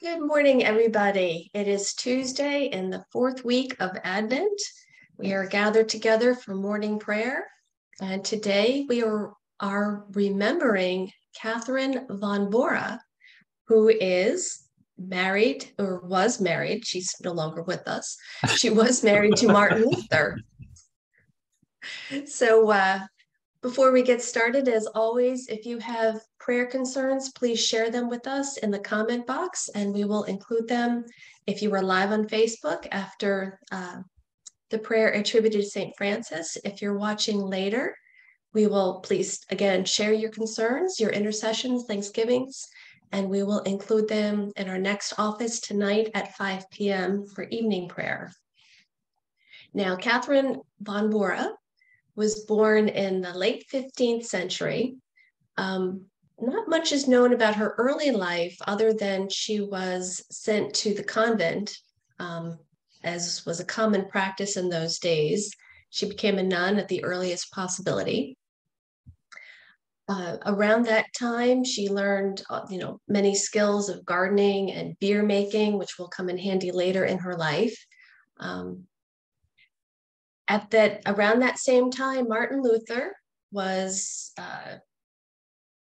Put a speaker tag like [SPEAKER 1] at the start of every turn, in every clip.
[SPEAKER 1] Good morning, everybody. It is Tuesday in the fourth week of Advent. We are gathered together for morning prayer. And today we are, are remembering Catherine von Bora, who is married or was married. She's no longer with us. She was married to Martin Luther. So, uh, before we get started, as always, if you have prayer concerns, please share them with us in the comment box and we will include them if you are live on Facebook after uh, the prayer attributed to St. Francis. If you're watching later, we will please again share your concerns, your intercessions, thanksgivings, and we will include them in our next office tonight at 5 p.m. for evening prayer. Now, Catherine von Bora was born in the late 15th century. Um, not much is known about her early life other than she was sent to the convent, um, as was a common practice in those days. She became a nun at the earliest possibility. Uh, around that time, she learned, uh, you know, many skills of gardening and beer making, which will come in handy later in her life. Um, at that around that same time, Martin Luther was uh,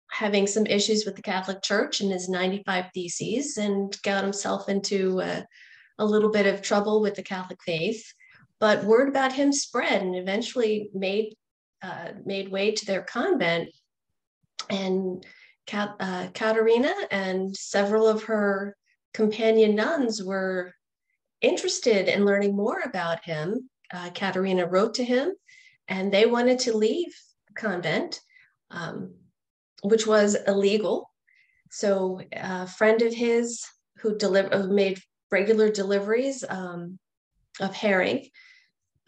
[SPEAKER 1] having some issues with the Catholic Church and his 95 Theses and got himself into uh, a little bit of trouble with the Catholic faith. But word about him spread and eventually made uh, made way to their convent. And Kat, uh, Katerina and several of her companion nuns were interested in learning more about him uh, Katerina wrote to him, and they wanted to leave the convent, um, which was illegal. So a friend of his who deliver, made regular deliveries um, of herring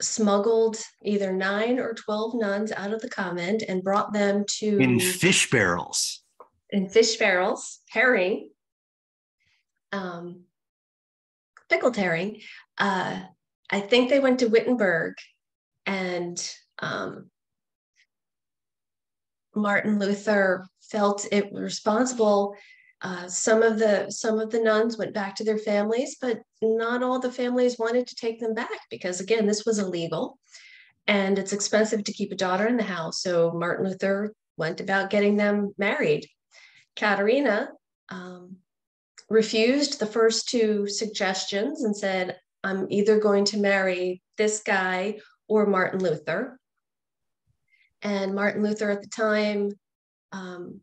[SPEAKER 1] smuggled either nine or 12 nuns out of the convent and brought them to
[SPEAKER 2] in fish barrels
[SPEAKER 1] in fish barrels herring um, pickled herring uh, I think they went to Wittenberg and um, Martin Luther felt it responsible. Uh, some of the some of the nuns went back to their families, but not all the families wanted to take them back because again, this was illegal, and it's expensive to keep a daughter in the house. So Martin Luther went about getting them married. Katerina um, refused the first two suggestions and said, I'm either going to marry this guy or Martin Luther. And Martin Luther at the time um,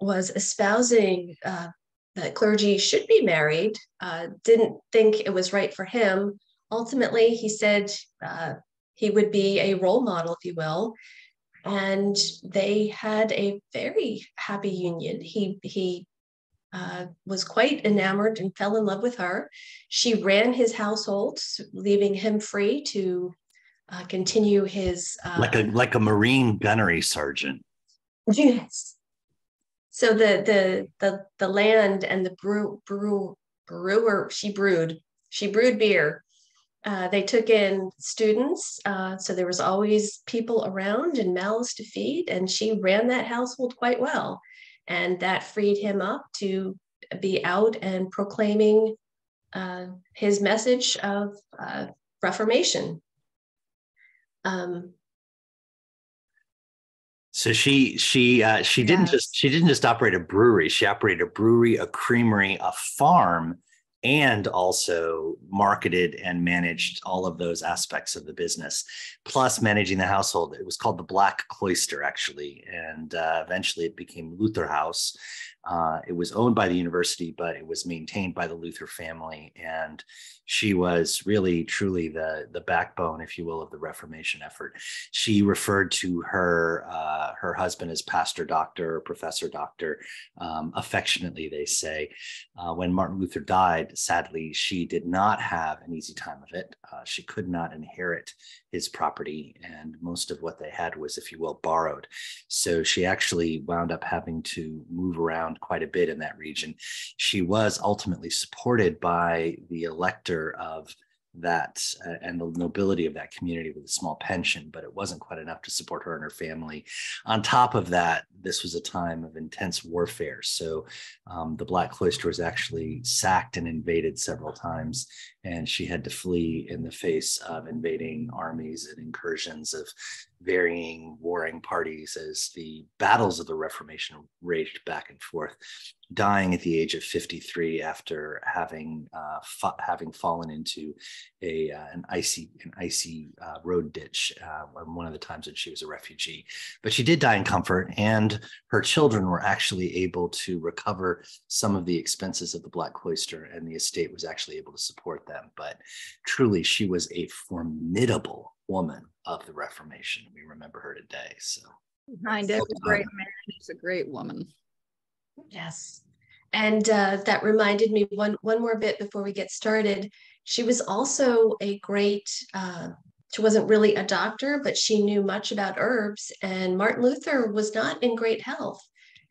[SPEAKER 1] was espousing uh, that clergy should be married, uh, didn't think it was right for him. Ultimately, he said uh, he would be a role model, if you will. And they had a very happy union. He, he uh, was quite enamored and fell in love with her. She ran his household, leaving him free to uh, continue his
[SPEAKER 2] uh, like a like a marine gunnery sergeant.
[SPEAKER 1] Yes. So the the the the land and the brew brew brewer she brewed she brewed beer. Uh, they took in students, uh, so there was always people around and mouths to feed, and she ran that household quite well and that freed him up to be out and proclaiming uh, his message of uh, Reformation. Um,
[SPEAKER 2] so she she uh, she didn't just she didn't just operate a brewery. She operated a brewery, a creamery, a farm, and also marketed and managed all of those aspects of the business, plus managing the household. It was called the Black Cloister, actually, and uh, eventually it became Luther House. Uh, it was owned by the university, but it was maintained by the Luther family, and she was really, truly the the backbone, if you will, of the Reformation effort. She referred to her uh, her husband as Pastor Doctor, or Professor Doctor, um, affectionately, they say. Uh, when Martin Luther died, sadly, she did not have an easy time of it. Uh, she could not inherit his property, and most of what they had was, if you will, borrowed. So she actually wound up having to move around quite a bit in that region. She was ultimately supported by the elector of that uh, and the nobility of that community with a small pension, but it wasn't quite enough to support her and her family. On top of that, this was a time of intense warfare. So um, the Black Cloister was actually sacked and invaded several times, and she had to flee in the face of invading armies and incursions of varying warring parties as the battles of the Reformation raged back and forth dying at the age of 53 after having uh, fa- having fallen into a uh, an icy an icy uh, road ditch uh, one of the times that she was a refugee. But she did die in comfort, and her children were actually able to recover some of the expenses of the Black Cloister, and the estate was actually able to support them. But truly, she was a formidable woman of the Reformation. We remember her today. So.
[SPEAKER 3] Behind every great man is a great woman.
[SPEAKER 1] Yes. And uh, that reminded me one one more bit before we get started. She was also a great. Uh, she wasn't really a doctor, but she knew much about herbs. And Martin Luther was not in great health,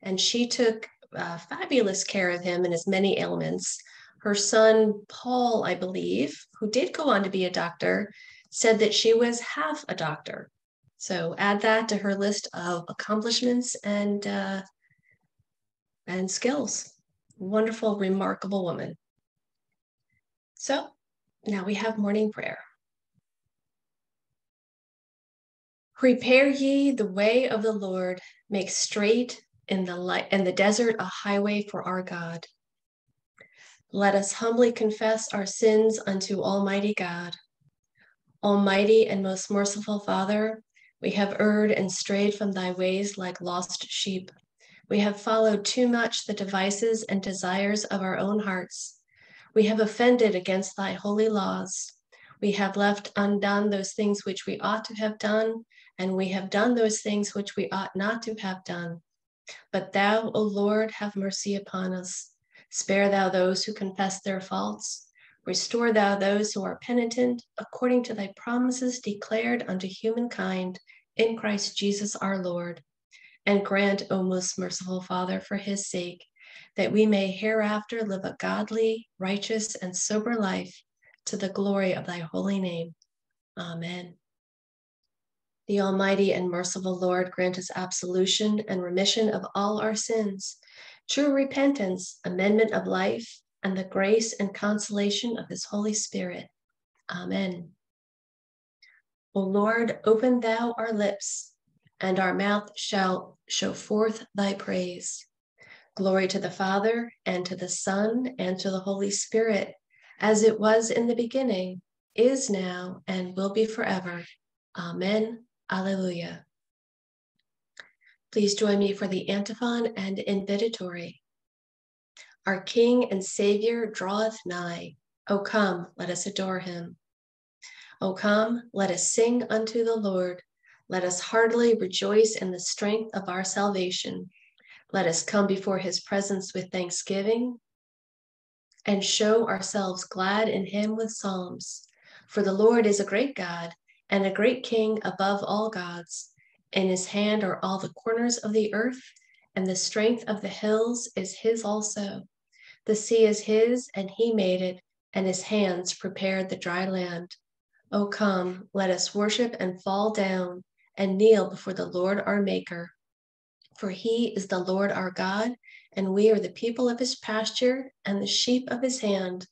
[SPEAKER 1] and she took uh, fabulous care of him and his many ailments. Her son Paul, I believe, who did go on to be a doctor, said that she was half a doctor. So add that to her list of accomplishments and uh, and skills. Wonderful, remarkable woman. So now we have morning prayer. Prepare ye the way of the Lord, make straight in the light in the desert a highway for our God. Let us humbly confess our sins unto Almighty God. Almighty and most merciful Father, we have erred and strayed from thy ways like lost sheep. We have followed too much the devices and desires of our own hearts. We have offended against thy holy laws. We have left undone those things which we ought to have done, and we have done those things which we ought not to have done. But thou, O Lord, have mercy upon us. Spare thou those who confess their faults. Restore thou those who are penitent, according to thy promises declared unto humankind in Christ Jesus our Lord and grant, O most merciful Father, for his sake, that we may hereafter live a godly, righteous, and sober life to the glory of thy holy name. Amen. The Almighty and merciful Lord grant us absolution and remission of all our sins, true repentance, amendment of life, and the grace and consolation of his Holy Spirit. Amen. O Lord, open thou our lips and our mouth shall show forth thy praise. Glory to the Father, and to the Son, and to the Holy Spirit, as it was in the beginning, is now, and will be forever. Amen. Alleluia. Please join me for the antiphon and invitatory. Our King and Savior draweth nigh. O come, let us adore him. O come, let us sing unto the Lord. Let us heartily rejoice in the strength of our salvation. Let us come before his presence with thanksgiving and show ourselves glad in him with psalms. For the Lord is a great God and a great King above all gods. In his hand are all the corners of the earth, and the strength of the hills is his also. The sea is his, and he made it, and his hands prepared the dry land. O come, let us worship and fall down and kneel before the Lord our Maker. For he is the Lord our God, and we are the people of his pasture and the sheep of his hand.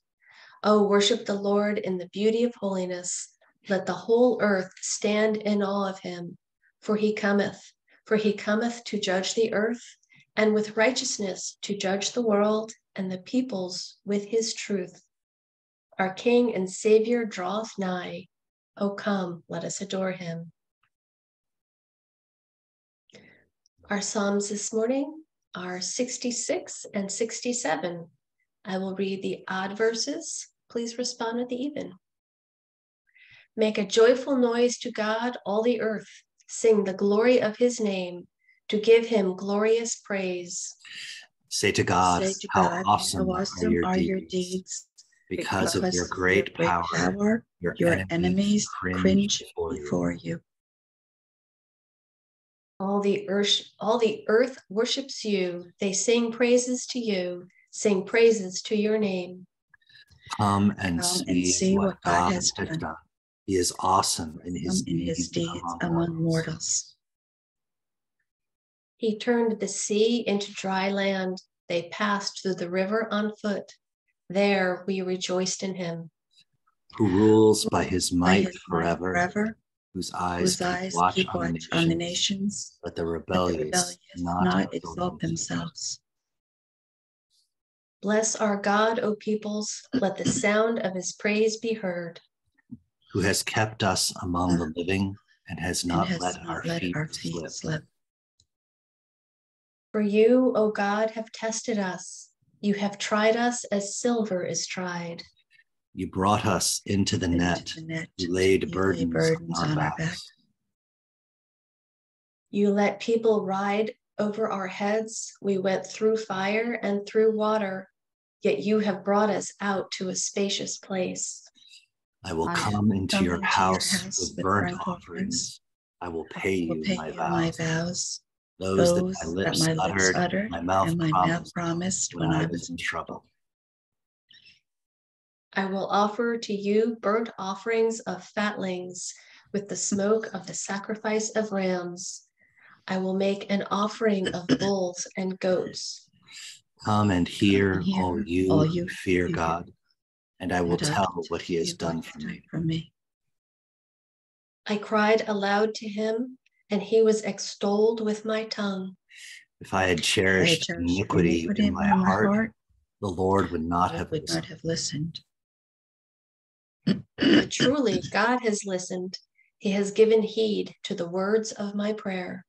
[SPEAKER 1] O worship the Lord in the beauty of holiness. Let the whole earth stand in awe of him. For he cometh, for he cometh to judge the earth, and with righteousness to judge the world and the peoples with his truth. Our King and Savior draweth nigh. O come, let us adore him. Our Psalms this morning are 66 and 67. I will read the odd verses. Please respond with the even. Make a joyful noise to God, all the earth. Sing the glory of his name, to give him glorious praise.
[SPEAKER 2] Say to God, Say to how, God awesome how, awesome are, your, are deeds. your deeds. Because, because of your great, your great power, power,
[SPEAKER 3] your, your enemies, enemies cringe, cringe before, you. before you.
[SPEAKER 1] All the earth, all the earth worships you. They sing praises to you. Sing praises to your name.
[SPEAKER 2] Come and, Come see, and see, what, God, has done. done. He is awesome in his,
[SPEAKER 3] in his deeds, among, among mortals.
[SPEAKER 1] He turned the sea into dry land. They passed through the river on foot. There we rejoiced in him.
[SPEAKER 2] Who rules by his might, by his forever,
[SPEAKER 3] forever,
[SPEAKER 2] whose eyes,
[SPEAKER 3] whose eyes
[SPEAKER 2] watch,
[SPEAKER 3] keep
[SPEAKER 2] on,
[SPEAKER 3] watch
[SPEAKER 2] the
[SPEAKER 3] on the nations,
[SPEAKER 2] but the rebellious,
[SPEAKER 3] rebellious
[SPEAKER 2] not,
[SPEAKER 3] not exalt themselves.
[SPEAKER 1] Bless our God, O peoples. Let the sound of his praise be heard.
[SPEAKER 2] Who has kept us among uh, the living and has not
[SPEAKER 3] and has
[SPEAKER 2] let,
[SPEAKER 3] not
[SPEAKER 2] our,
[SPEAKER 3] let
[SPEAKER 2] feet
[SPEAKER 3] our feet
[SPEAKER 2] slip.
[SPEAKER 3] slip.
[SPEAKER 1] For you, O God, have tested us. You have tried us as silver is tried.
[SPEAKER 2] You brought us into the
[SPEAKER 3] Into
[SPEAKER 2] net.
[SPEAKER 3] the net.
[SPEAKER 2] You laid
[SPEAKER 3] You
[SPEAKER 2] burdens,
[SPEAKER 3] burdens
[SPEAKER 2] on our
[SPEAKER 3] on our
[SPEAKER 2] backs.
[SPEAKER 3] back.
[SPEAKER 1] You let people ride over our heads. We went through fire and through water, yet you have brought us out to a spacious place.
[SPEAKER 2] I will
[SPEAKER 3] I
[SPEAKER 2] come into
[SPEAKER 3] come
[SPEAKER 2] your
[SPEAKER 3] into your
[SPEAKER 2] house
[SPEAKER 3] house
[SPEAKER 2] with burnt offerings.
[SPEAKER 3] offerings.
[SPEAKER 2] I will pay
[SPEAKER 3] will
[SPEAKER 2] you
[SPEAKER 3] pay
[SPEAKER 2] my
[SPEAKER 3] you my
[SPEAKER 2] vows.
[SPEAKER 3] Vows,
[SPEAKER 2] Those,
[SPEAKER 3] those
[SPEAKER 2] that my
[SPEAKER 3] that
[SPEAKER 2] lips
[SPEAKER 3] my lips
[SPEAKER 2] uttered,
[SPEAKER 3] uttered,
[SPEAKER 2] my mouth
[SPEAKER 3] and my
[SPEAKER 2] promised
[SPEAKER 3] mouth promised
[SPEAKER 2] when I was in trouble.
[SPEAKER 1] I will offer to you burnt offerings of fatlings with the smoke of the sacrifice of rams. I will make an offering of bulls and goats.
[SPEAKER 2] Come and hear,
[SPEAKER 3] and hear,
[SPEAKER 2] all you
[SPEAKER 3] all
[SPEAKER 2] who
[SPEAKER 3] you
[SPEAKER 2] fear
[SPEAKER 3] who fear
[SPEAKER 2] God, and I will
[SPEAKER 3] and
[SPEAKER 2] tell
[SPEAKER 3] will
[SPEAKER 2] what he has done for me.
[SPEAKER 3] for me.
[SPEAKER 1] I cried aloud to him, and he was extolled with my tongue.
[SPEAKER 2] If I had
[SPEAKER 3] I
[SPEAKER 2] cherished
[SPEAKER 3] cherished
[SPEAKER 2] iniquity,
[SPEAKER 3] iniquity
[SPEAKER 2] in my heart, the Lord would not have
[SPEAKER 3] would not
[SPEAKER 2] listened.
[SPEAKER 3] have listened.
[SPEAKER 1] But truly, God has listened. He has given heed to the words of my prayer.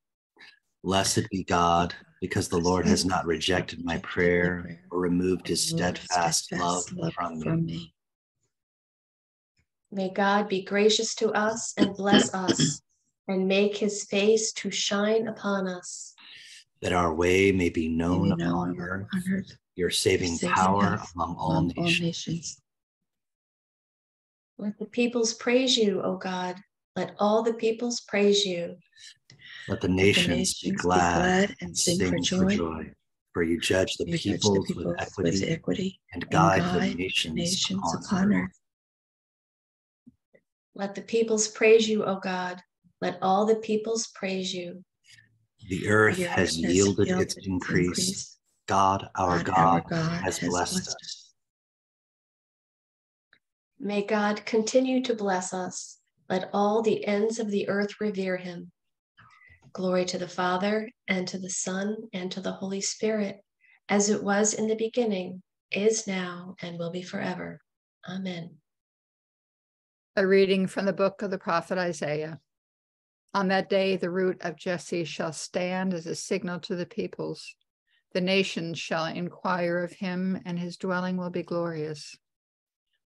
[SPEAKER 2] Blessed be God, because the Lord has not rejected my prayer or removed his steadfast love
[SPEAKER 3] steadfast
[SPEAKER 2] from me.
[SPEAKER 3] from me.
[SPEAKER 1] May God be gracious to us and bless us, and make his face to shine upon us.
[SPEAKER 2] That our way may be
[SPEAKER 3] May
[SPEAKER 2] known
[SPEAKER 3] we
[SPEAKER 2] upon earth,
[SPEAKER 3] on earth
[SPEAKER 2] your saving
[SPEAKER 3] saving
[SPEAKER 2] power among all
[SPEAKER 3] among all
[SPEAKER 2] nations.
[SPEAKER 3] nations.
[SPEAKER 1] Let the peoples praise you, O God. Let all the peoples praise you.
[SPEAKER 2] Let the
[SPEAKER 3] Let the
[SPEAKER 2] nations be
[SPEAKER 3] nations
[SPEAKER 2] glad
[SPEAKER 3] and sing, for joy.
[SPEAKER 2] For you judge the
[SPEAKER 3] You judge the
[SPEAKER 2] peoples
[SPEAKER 3] peoples
[SPEAKER 2] with equity
[SPEAKER 3] with equity
[SPEAKER 2] and
[SPEAKER 3] and
[SPEAKER 2] guide
[SPEAKER 3] guide
[SPEAKER 2] the nations,
[SPEAKER 3] nations
[SPEAKER 2] upon
[SPEAKER 3] upon
[SPEAKER 2] earth.
[SPEAKER 3] earth.
[SPEAKER 1] Let the peoples praise you, O God. Let all the peoples praise you.
[SPEAKER 2] The earth
[SPEAKER 3] The earth
[SPEAKER 2] has yielded its
[SPEAKER 3] yielded
[SPEAKER 2] increase. God, our
[SPEAKER 3] God,
[SPEAKER 2] God,
[SPEAKER 3] our God
[SPEAKER 2] has
[SPEAKER 3] has
[SPEAKER 2] blessed
[SPEAKER 3] blessed
[SPEAKER 2] us.
[SPEAKER 1] May God continue to bless us. Let all the ends of the earth revere him. Glory to the Father, and to the Son, and to the Holy Spirit, as it was in the beginning, is now, and will be forever. Amen.
[SPEAKER 4] A reading from the book of the prophet Isaiah. On that day, the root of Jesse shall stand as a signal to the peoples. The nations shall inquire of him, and his dwelling will be glorious.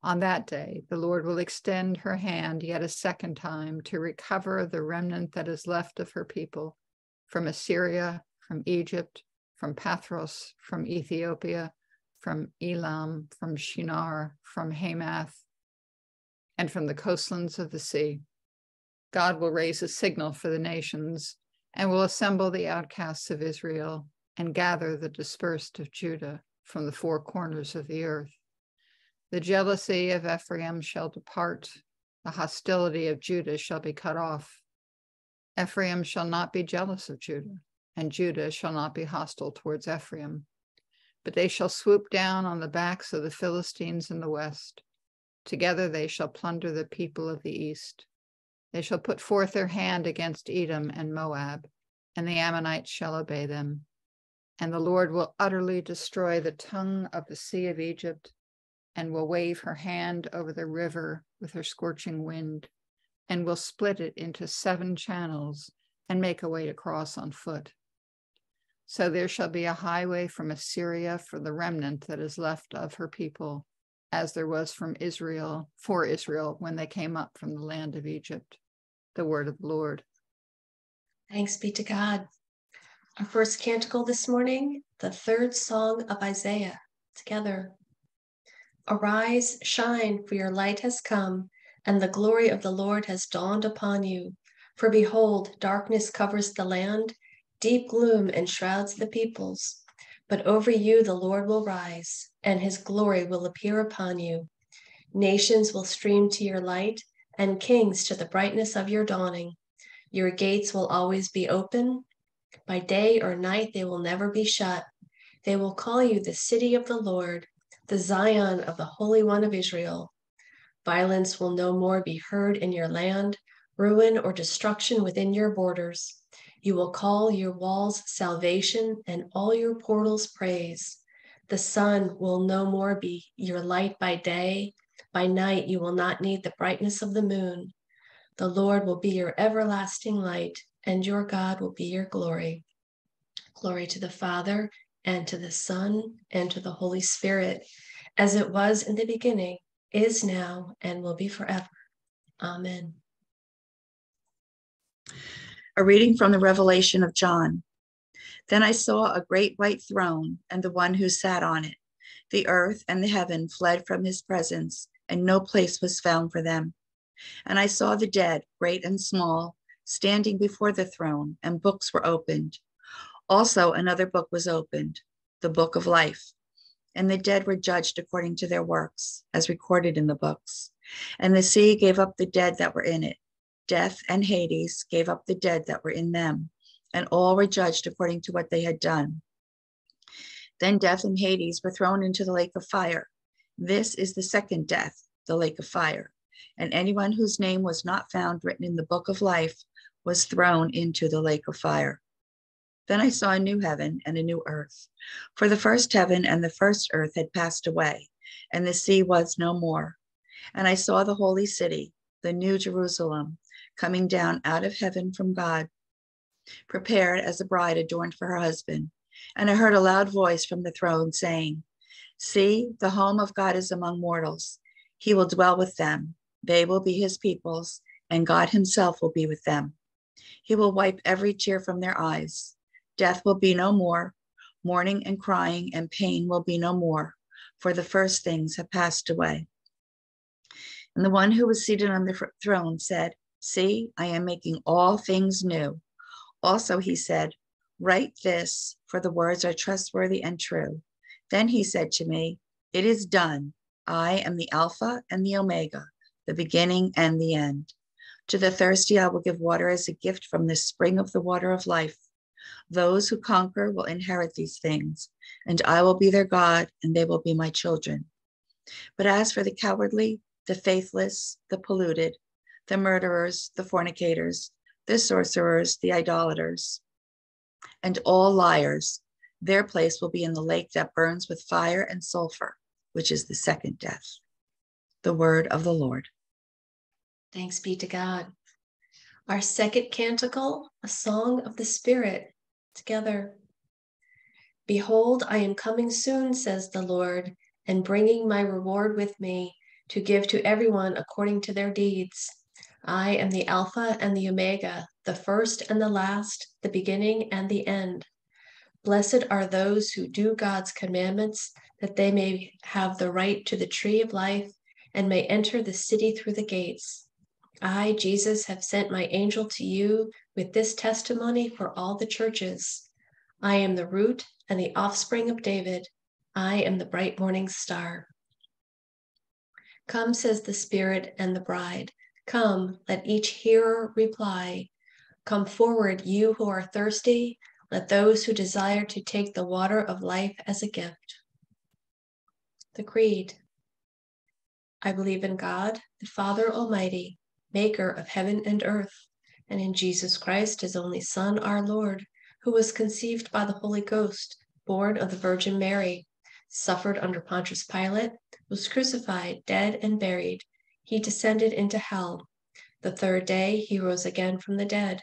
[SPEAKER 4] On that day, the Lord will extend her hand yet a second time to recover the remnant that is left of her people from Assyria, from Egypt, from Pathros, from Ethiopia, from Elam, from Shinar, from Hamath, and from the coastlands of the sea. God will raise a signal for the nations and will assemble the outcasts of Israel and gather the dispersed of Judah from the four corners of the earth. The jealousy of Ephraim shall depart, the hostility of Judah shall be cut off. Ephraim shall not be jealous of Judah, and Judah shall not be hostile towards Ephraim. But they shall swoop down on the backs of the Philistines in the west. Together they shall plunder the people of the east. They shall put forth their hand against Edom and Moab, and the Ammonites shall obey them. And the Lord will utterly destroy the tongue of the sea of Egypt, and will wave her hand over the river with her scorching wind, and will split it into seven channels, and make a way to cross on foot. So there shall be a highway from Assyria for the remnant that is left of her people, as there was from Israel for Israel when they came up from the land of Egypt. The word of the Lord.
[SPEAKER 1] Thanks be to God. Our first canticle this morning, the third song of Isaiah, together. Arise, shine, for your light has come, and the glory of the Lord has dawned upon you. For behold, darkness covers the land, deep gloom enshrouds the peoples. But over you the Lord will rise, and his glory will appear upon you. Nations will stream to your light, and kings to the brightness of your dawning. Your gates will always be open, By day or night, they will never be shut. They will call you the city of the Lord, the Zion of the Holy One of Israel. Violence will no more be heard in your land, ruin or destruction within your borders. You will call your walls salvation and all your portals praise. The sun will no more be your light by day. By night, you will not need the brightness of the moon. The Lord will be your everlasting light, and your God will be your glory. Glory to the Father, and to the Son, and to the Holy Spirit, as it was in the beginning, is now, and will be forever. Amen.
[SPEAKER 3] A reading from the Revelation of John. Then I saw a great white throne and the one who sat on it. The earth and the heaven fled from his presence, and no place was found for them. And I saw the dead, great and small, standing before the throne, and books were opened. Also, another book was opened, the book of life. And the dead were judged according to their works, as recorded in the books. And the sea gave up the dead that were in it Death and Hades gave up the dead that were in them, and all were judged according to what they had done. Then death and Hades were thrown into the lake of fire. This is the second death, the lake of fire. And anyone whose name was not found written in the book of life was thrown into the lake of fire. Then I saw a new heaven and a new earth. For the first heaven and the first earth had passed away, and the sea was no more. And I saw the holy city, the new Jerusalem coming down out of heaven from God, prepared as a bride adorned for her husband. And I heard a loud voice from the throne saying, See, the home of God is among mortals. He will dwell with them. They will be his peoples, and God himself will be with them. He will wipe every tear from their eyes. Death will be no more. Mourning and crying and pain will be no more, for the first things have passed away. And the one who was seated on the throne said, See, I am making all things new. Also, he said, Write this, for the words are trustworthy and true. Then he said to me, It is done. I am the Alpha and the Omega, the beginning and the end. To the thirsty, I will give water as a gift from the spring of the water of life. Those who conquer will inherit these things, and I will be their God, and they will be my children. But as for the cowardly, the faithless, the polluted, the murderers, the fornicators, the sorcerers, the idolaters, and all liars. Their place will be in the lake that burns with fire and sulfur, which is the second death. The word of the Lord.
[SPEAKER 1] Thanks be to God. Our second canticle, a song of the Spirit, together. Behold, I am coming soon, says the Lord, and bringing my reward with me to give to everyone according to their deeds. I am the Alpha and the Omega, the first and the last, the beginning and the end. Blessed are those who do God's commandments, that they may have the right to the tree of life and may enter the city through the gates. I, Jesus, have sent my angel to you with this testimony for all the churches. I am the root and the offspring of David. I am the bright morning star. Come, says the Spirit and the bride. Come, let each hearer reply. Come forward, you who are thirsty. Let those who desire to take the water of life as a gift. The Creed. I believe in God, the Father Almighty, maker of heaven and earth, and in Jesus Christ, his only Son, our Lord, who was conceived by the Holy Ghost, born of the Virgin Mary, suffered under Pontius Pilate, was crucified, dead, and buried he descended into hell. The third day he rose again from the dead.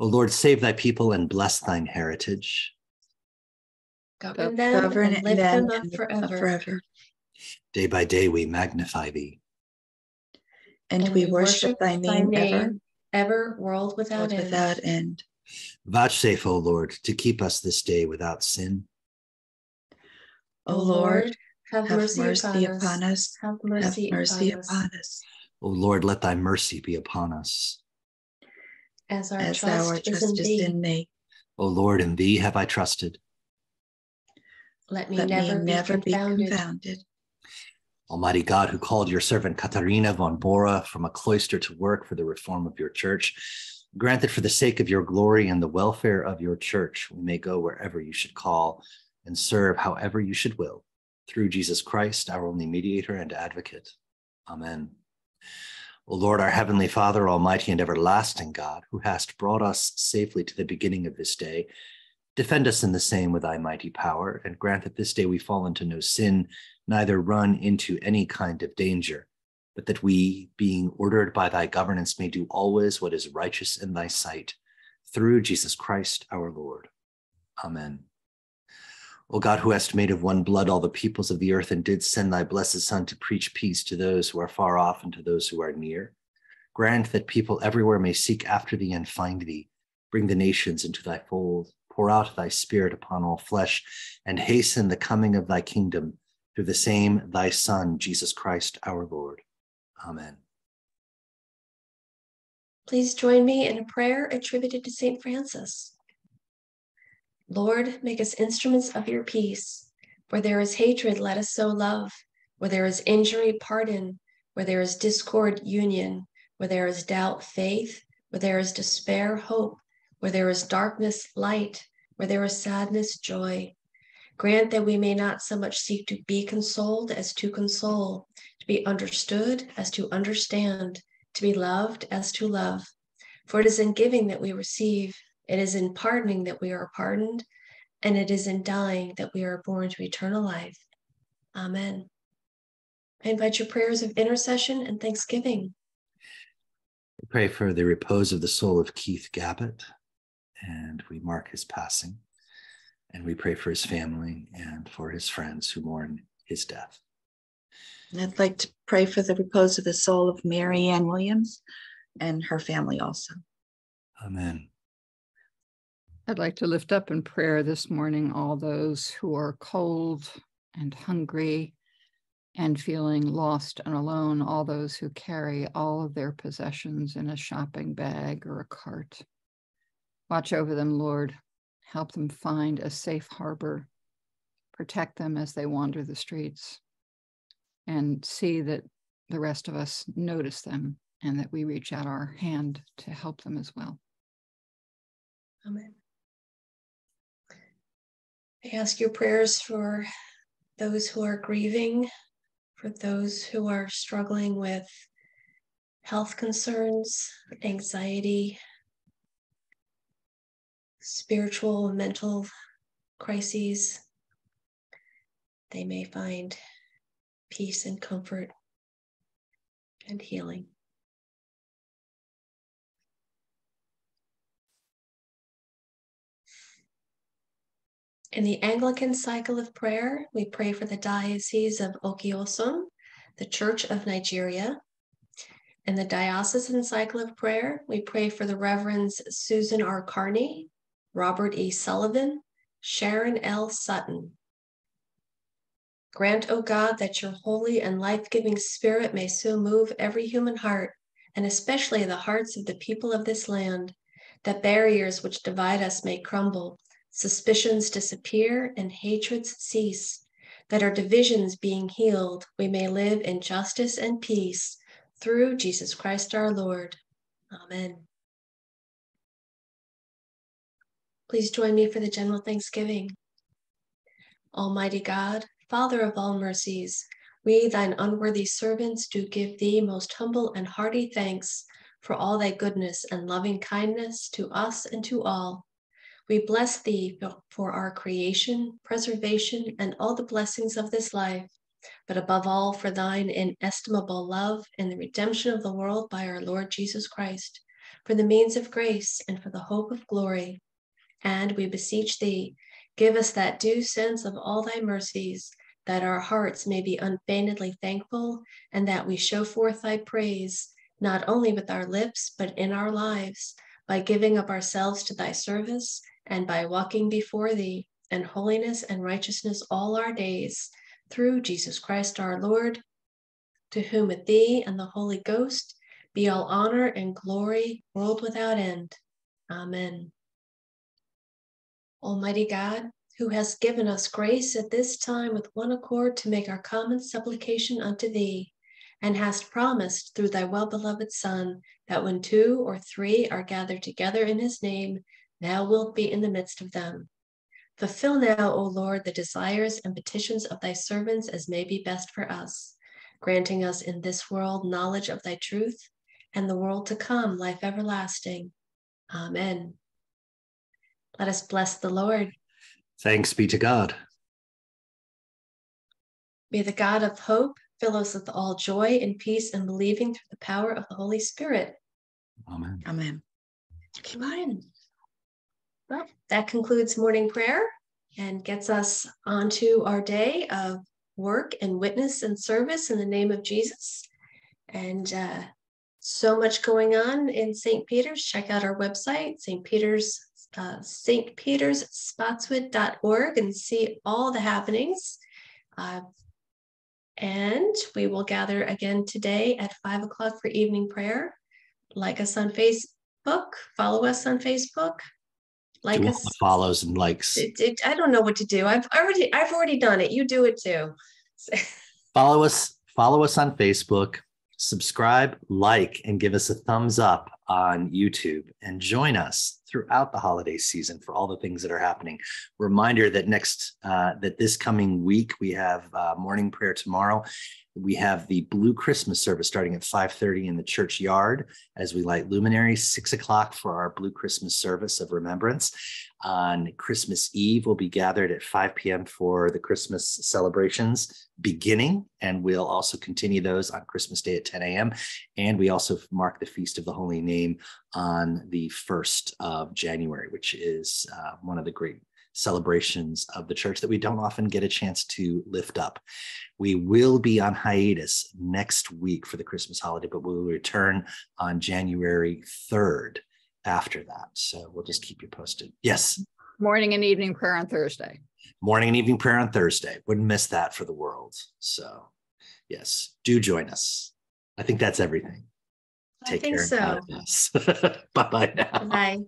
[SPEAKER 2] O Lord, save thy people and bless thine heritage.
[SPEAKER 1] Govern them Govern and lift them, them up forever. forever.
[SPEAKER 2] Day by day we magnify thee.
[SPEAKER 3] And, and we, we, worship, worship thy name, name ever,
[SPEAKER 1] ever, world without, world end.
[SPEAKER 3] without end.
[SPEAKER 2] Vouchsafe, O Lord, to keep us this day without sin.
[SPEAKER 1] O Lord, have, have mercy, mercy upon,
[SPEAKER 3] upon us.
[SPEAKER 1] us. Have mercy,
[SPEAKER 3] have mercy upon, upon us. us.
[SPEAKER 2] O Lord, let thy mercy be upon us.
[SPEAKER 1] As our As trust, our trust is, in, is in thee.
[SPEAKER 2] O Lord, in thee have I trusted.
[SPEAKER 1] Let me, let never, me be, never confounded. be confounded.
[SPEAKER 2] Almighty God, who called your servant Katarina von Bora from a cloister to work for the reform of your church, Grant that for the sake of your glory and the welfare of your church, we may go wherever you should call and serve however you should will, through Jesus Christ, our only mediator and advocate. Amen. O Lord, our heavenly Father, almighty and everlasting God, who hast brought us safely to the beginning of this day, defend us in the same with thy mighty power, and grant that this day we fall into no sin, neither run into any kind of danger but that we, being ordered by thy governance, may do always what is righteous in thy sight, through Jesus Christ our Lord. Amen. O God, who hast made of one blood all the peoples of the earth and did send thy blessed Son to preach peace to those who are far off and to those who are near, grant that people everywhere may seek after thee and find thee. Bring the nations into thy fold. Pour out thy spirit upon all flesh and hasten the coming of thy kingdom through the same thy Son, Jesus Christ our Lord. Amen.
[SPEAKER 1] Please join me in a prayer attributed to St. Francis. Lord, make us instruments of your peace. Where there is hatred, let us sow love. Where there is injury, pardon. Where there is discord, union. Where there is doubt, faith. Where there is despair, hope. Where there is darkness, light. Where there is sadness, joy. Grant that we may not so much seek to be consoled as to console, to be understood as to understand, to be loved as to love. For it is in giving that we receive, it is in pardoning that we are pardoned, and it is in dying that we are born to eternal life. Amen. I invite your prayers of intercession and thanksgiving.
[SPEAKER 2] We pray for the repose of the soul of Keith Gabbett, and we mark his passing. And we pray for his family and for his friends who mourn his death.
[SPEAKER 3] And I'd like to pray for the repose of the soul of Mary Ann Williams and her family also.
[SPEAKER 2] Amen.
[SPEAKER 4] I'd like to lift up in prayer this morning all those who are cold and hungry and feeling lost and alone, all those who carry all of their possessions in a shopping bag or a cart. Watch over them, Lord. Help them find a safe harbor. Protect them as they wander the streets and see that the rest of us notice them and that we reach out our hand to help them as well.
[SPEAKER 1] Amen. I ask your prayers for those who are grieving, for those who are struggling with health concerns, anxiety, spiritual mental crises. They may find peace and comfort and healing. In the Anglican cycle of prayer, we pray for the Diocese of Oke-Osun, the Church of Nigeria. In the Diocesan cycle of prayer, we pray for the Reverends Susan R. Carney, Robert E. Sullivan, Sharon L. Sutton, Grant, O God, that your holy and life giving spirit may so move every human heart, and especially the hearts of the people of this land, that barriers which divide us may crumble, suspicions disappear, and hatreds cease, that our divisions being healed, we may live in justice and peace through Jesus Christ our Lord. Amen. Please join me for the general thanksgiving. Almighty God, Father of all mercies, we, thine unworthy servants, do give thee most humble and hearty thanks for all thy goodness and loving kindness to us and to all. We bless thee for our creation, preservation, and all the blessings of this life, but above all for thine inestimable love and the redemption of the world by our Lord Jesus Christ, for the means of grace and for the hope of glory. And we beseech thee, give us that due sense of all thy mercies, that our hearts may be unfeignedly thankful, and that we show forth thy praise, not only with our lips, but in our lives, by giving up ourselves to thy service and by walking before thee in holiness and righteousness all our days, through Jesus Christ our Lord, to whom with thee and the Holy Ghost be all honor and glory, world without end. Amen. Almighty God, who has given us grace at this time with one accord to make our common supplication unto thee, and hast promised through thy well beloved Son that when two or three are gathered together in his name, thou wilt be in the midst of them. Fulfill now, O Lord, the desires and petitions of thy servants as may be best for us, granting us in this world knowledge of thy truth, and the world to come life everlasting. Amen. Let us bless the Lord.
[SPEAKER 2] Thanks be to God.
[SPEAKER 1] May the God of hope fill us with all joy and peace and believing through the power of the Holy Spirit.
[SPEAKER 2] Amen.
[SPEAKER 3] Amen.
[SPEAKER 1] Come on. Well, that concludes morning prayer and gets us onto our day of work and witness and service in the name of Jesus. And uh, so much going on in St. Peter's. Check out our website, St. Peter's, uh, St. Peter's Spotswood.org and see all the happenings. Uh, and we will gather again today at five o'clock for evening prayer. Like us on Facebook, follow us on Facebook,
[SPEAKER 2] like us follows and likes.
[SPEAKER 1] It, it, i don't know what to do. I've already i've already done it. You do it too.
[SPEAKER 2] Follow us follow us on facebook subscribe like and give us a thumbs up on youtube and join us throughout the holiday season for all the things that are happening. Reminder that next uh, that this coming week we have uh, morning prayer tomorrow we have the blue christmas service starting at 5.30 in the church yard as we light luminaries 6 o'clock for our blue christmas service of remembrance. On christmas eve we'll be gathered at 5 p.m for the christmas celebrations beginning and we'll also continue those on christmas day at 10 a.m and we also mark the feast of the holy name on the 1st of january which is uh, one of the great celebrations of the church that we don't often get a chance to lift up. We will be on hiatus next week for the Christmas holiday, but we'll return on January 3rd after that. So we'll just keep you posted. Yes.
[SPEAKER 4] Morning and evening prayer on Thursday.
[SPEAKER 2] Morning and evening prayer on Thursday. Wouldn't miss that for the world. So, yes, do join us. I think that's everything.
[SPEAKER 1] Take I think care. so.
[SPEAKER 2] bye bye now.
[SPEAKER 1] Bye.